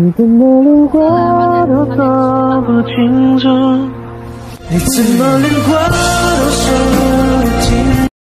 你怎么连我都搞不清楚？你怎么连我？